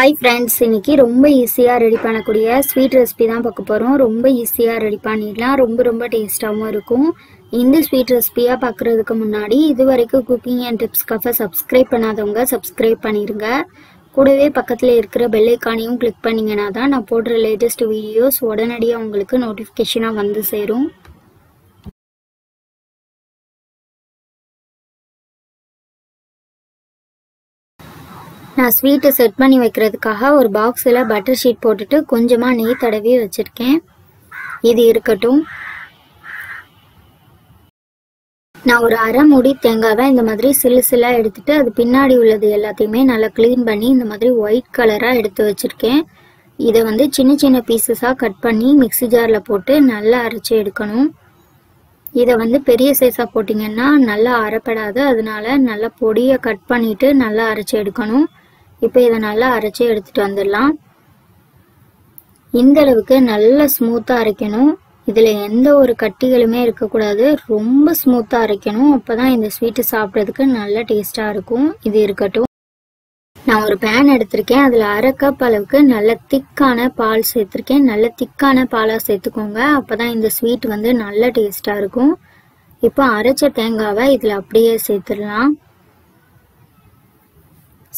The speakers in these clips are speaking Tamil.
ஹாய் ஃப்ரெண்ட்ஸ் இன்னைக்கு ரொம்ப ஈஸியாக ரெடி பண்ணக்கூடிய ஸ்வீட் ரெசிபி தான் பார்க்க போகிறோம் ரொம்ப ஈஸியாக ரெடி பண்ணிடலாம். ரொம்ப ரொம்ப டேஸ்ட்டாகவும் இருக்கும். இந்த ஸ்வீட் ரெசிபியாக பார்க்குறதுக்கு முன்னாடி இது வரைக்கும் குக்கிங் அண்ட் டிப்ஸ்க்காக சப்ஸ்கிரைப் பண்ணாதவங்க சப்ஸ்கிரைப் பண்ணிடுங்க கூடவே பக்கத்தில் இருக்கிற பெல்லைக்கானையும் கிளிக் பண்ணிங்கன்னா தான் நான் போடுற லேட்டஸ்ட் வீடியோஸ் உடனடியாக உங்களுக்கு நோட்டிஃபிகேஷனாக வந்து சேரும். நான் ஸ்வீட்டை செட் பண்ணி வைக்கிறதுக்காக ஒரு பாக்ஸில் பட்டர் ஷீட் போட்டுட்டு கொஞ்சமாக நெய் தடவி வச்சுருக்கேன். இது இருக்கட்டும். நான் ஒரு அரை மூடி தேங்காவை இந்த மாதிரி சிலு சிலாக எடுத்துட்டு அது பின்னாடி உள்ளது எல்லாத்தையுமே நல்லா க்ளீன் பண்ணி இந்த மாதிரி ஒயிட் கலராக எடுத்து வச்சுருக்கேன். இதை வந்து சின்ன சின்ன பீசஸாக கட் பண்ணி மிக்ஸி ஜாரில் போட்டு நல்லா அரைச்சி எடுக்கணும். இதை வந்து பெரிய சைஸாக போட்டிங்கன்னா நல்லா அரைப்படாது. அதனால நல்லா பொடியை கட் பண்ணிவிட்டு நல்லா அரைச்சி எடுக்கணும். இப்போ இதை நல்லா அரைச்சி எடுத்துட்டு வந்துடலாம். இந்த அளவுக்கு நல்லா ஸ்மூத்தாக அரைக்கணும். இதில் எந்த ஒரு கட்டிகளுமே இருக்கக்கூடாது. ரொம்ப ஸ்மூத்தாக அரைக்கணும். அப்போ தான் இந்த ஸ்வீட்டு சாப்பிட்றதுக்கு நல்ல டேஸ்ட்டாக இருக்கும். இது இருக்கட்டும். நான் ஒரு பேன் எடுத்திருக்கேன். அதில் அரை கப் அளவுக்கு நல்ல திக்கான பால் சேர்த்துருக்கேன். நல்ல திக்கான பாலாக சேர்த்துக்கோங்க. அப்போ தான் இந்த ஸ்வீட் வந்து நல்ல டேஸ்ட்டாக இருக்கும். இப்போ அரைச்ச தேங்காவை இதில் அப்படியே சேர்த்துடலாம்.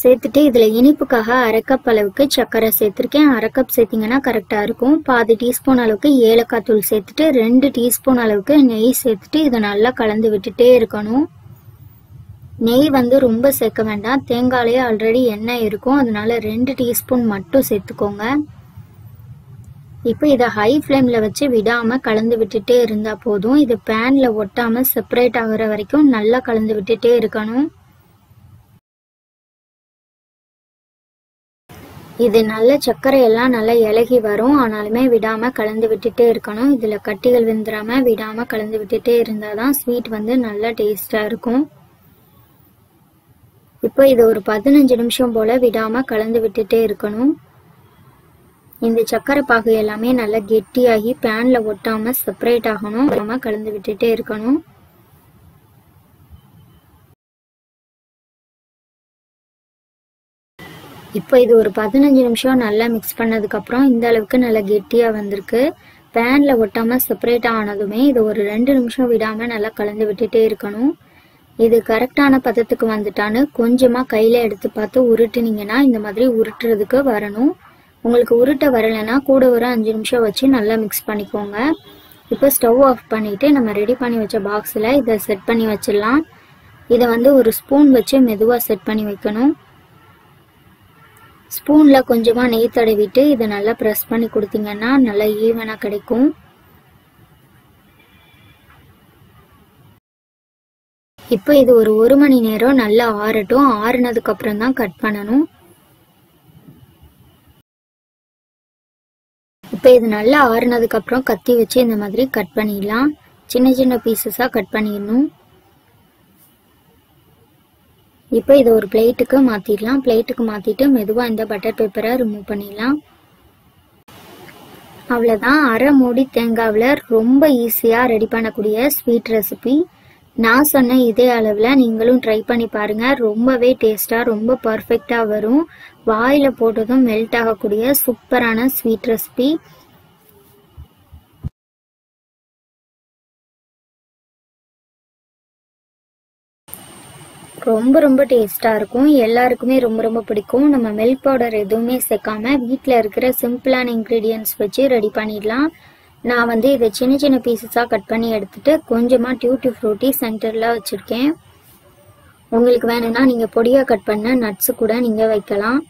சேர்த்துட்டு இதில் இனிப்புக்காக அரை கப் அளவுக்கு சர்க்கரை சேர்த்துருக்கேன். அரை கப் சேர்த்திங்கன்னா கரெக்டாக இருக்கும். பாதி டீஸ்பூன் அளவுக்கு ஏலக்காய் தூள் சேர்த்துட்டு ரெண்டு டீஸ்பூன் அளவுக்கு நெய் சேர்த்துட்டு இதை நல்லா கலந்து விட்டுட்டே இருக்கணும். நெய் வந்து ரொம்ப சேர்க்க வேண்டாம். தேங்காயிலே ஆல்ரெடி எண்ணெய் இருக்கும். அதனால ரெண்டு டீஸ்பூன் மட்டும் சேர்த்துக்கோங்க. இப்போ இதை ஹை ஃப்ளேமில் வச்சு விடாமல் கலந்து விட்டுட்டே இருந்தால் போதும். இது பேனில் ஒட்டாமல் செப்பரேட் ஆகிற வரைக்கும் நல்லா கலந்து விட்டுட்டே இருக்கணும். இது நல்ல சர்க்கரை எல்லாம் நல்லா இலகி வரும். ஆனாலுமே விடாம கலந்து விட்டுட்டே இருக்கணும். இதுல கட்டிகள் விந்துடாம விடாம கலந்து விட்டுட்டே இருந்தாதான் ஸ்வீட் வந்து நல்லா டேஸ்டா இருக்கும். இப்போ இது ஒரு பதினஞ்சு நிமிஷம் போல விடாம கலந்து விட்டுட்டே இருக்கணும். இந்த சர்க்கரை பாகு எல்லாமே நல்லா கெட்டியாகி பேன்ல ஒட்டாம செப்பரேட் ஆகணும். விடாம கலந்து விட்டுட்டே இருக்கணும். இப்போ இது ஒரு பதினஞ்சு நிமிஷம் நல்லா மிக்ஸ் பண்ணதுக்கப்புறம் இந்த அளவுக்கு நல்லா கெட்டியாக வந்திருக்கு. பேனில் ஒட்டாமல் செப்பரேட் ஆனதுமே இது ஒரு ரெண்டு நிமிஷம் விடாமல் நல்லா கலந்து விட்டுட்டே இருக்கணும். இது கரெக்டான பதத்துக்கு வந்துட்டான்னு கொஞ்சமாக கையில் எடுத்து பார்த்து உருட்டுனீங்கன்னா இந்த மாதிரி உருட்டுறதுக்கு வரணும். உங்களுக்கு உருட்ட வரலைன்னா கூட ஒரு அஞ்சு நிமிஷம் வச்சு நல்லா மிக்ஸ் பண்ணிக்கோங்க. இப்போ ஸ்டவ் ஆஃப் பண்ணிவிட்டு நம்ம ரெடி பண்ணி வச்ச பாக்ஸில் இதை செட் பண்ணி வச்சிடலாம். இதை வந்து ஒரு ஸ்பூன் வச்சு மெதுவாக செட் பண்ணி வைக்கணும். ஸ்பூனில் கொஞ்சமாக நெய் தடவிட்டு இதை நல்லா ப்ரெஸ் பண்ணி கொடுத்தீங்கன்னா நல்லா ஈவனாக கிடைக்கும். இப்போ இது ஒரு ஒரு மணி நேரம் நல்லா ஆறட்டும். ஆறுனதுக்கப்புறம் தான் கட் பண்ணணும். இப்போ இது நல்லா ஆறுனதுக்கப்புறம் கத்தி வச்சு இந்த மாதிரி கட் பண்ணிடலாம். சின்ன சின்ன பீசஸாக கட் பண்ணிடணும். இப்போ இதை ஒரு பிளேட்டுக்கு மாற்றிடலாம் பிளேட்டுக்கு மாற்றிட்டு மெதுவாக இந்த பட்டர் பேப்பரை ரிமூவ் பண்ணிடலாம். அவ்வளோதான் அரை மூடி தேங்காவில் ரொம்ப ஈஸியாக ரெடி பண்ணக்கூடிய ஸ்வீட் ரெசிபி நான் சொன்ன இதே அளவில் நீங்களும் ட்ரை பண்ணி பாருங்கள் ரொம்பவே டேஸ்ட்டாக ரொம்ப பர்ஃபெக்டாக வரும். வாயில் போட்டதும் மெல்ட் ஆகக்கூடிய சூப்பரான ஸ்வீட் ரெசிபி ரொம்ப ரொம்ப டேஸ்ட்டாக இருக்கும். எல்லாருக்குமே ரொம்ப ரொம்ப பிடிக்கும். நம்ம மில்க் பவுடர் எதுவுமே சேர்க்காம வீட்டில் இருக்கிற சிம்பிளான இன்க்ரீடியன்ஸ் வச்சு ரெடி பண்ணிடலாம். நான் வந்து இதை சின்ன சின்ன பீசஸாக கட் பண்ணி எடுத்துட்டு கொஞ்சமாக டியூட்டி ஃப்ரூட்டி சென்டரில் வச்சுருக்கேன். உங்களுக்கு வேணும்னா நீங்கள் பொடியாக கட் பண்ண நட்ஸு கூட நீங்கள் வைக்கலாம்.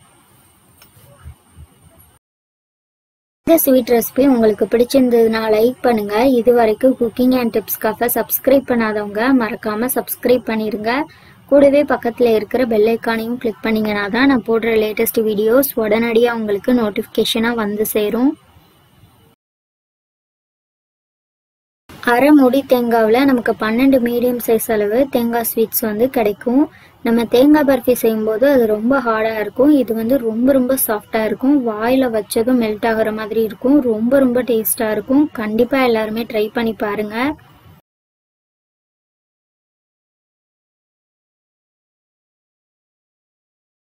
இந்த ஸ்வீட் ரெசிபி உங்களுக்கு பிடிச்சிருந்ததுன்னா லைக் பண்ணுங்க. இது வரைக்கும் குக்கிங் அண்ட் டிப்ஸ்க்காக சப்ஸ்கிரைப் பண்ணாதவங்க மறக்காம சப்ஸ்கிரைப் பண்ணிருங்க. கூடவே பக்கத்தில் இருக்கிற பெல் ஐக்கானையும் கிளிக் பண்ணிங்கன்னா தான் நான் போடுற லேட்டஸ்ட் வீடியோஸ் உடனடியாக உங்களுக்கு நோட்டிஃபிகேஷனாக வந்து சேரும். அரை முடி தேங்காவில் நமக்கு பன்னெண்டு மீடியம் சைஸ் அளவு தேங்காய் ஸ்வீட்ஸ் வந்து கிடைக்கும். நம்ம தேங்காய் பர்ஃபி செய்யும்போது அது ரொம்ப ஹார்டாக இருக்கும். இது வந்து ரொம்ப ரொம்ப சாஃப்டாக இருக்கும். வாயில் வச்சதும் மெல்ட் ஆகிற மாதிரி இருக்கும். ரொம்ப ரொம்ப டேஸ்ட்டாக இருக்கும். கண்டிப்பாக எல்லாருமே ட்ரை பண்ணி பாருங்கள்